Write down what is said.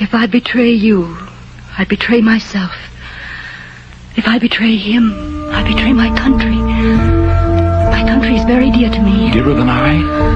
If I betray you, I betray myself. If I betray him, I betray my country. My country is very dear to me. Dearer than I?